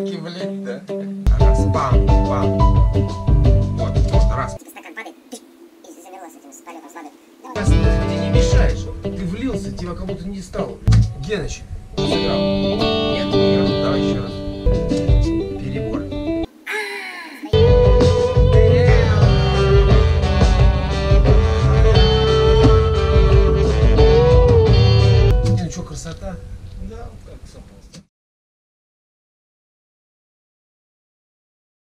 Раз, бам, бам. Вот, просто раз. Типа падает, и замерла с этим Ты не мешаешь. Ты влился, тебя как будто не стало. Геныч, сыграл. Нет? Нет? Давай еще раз. Перебор. А, ну что, красота? Да, как сапог.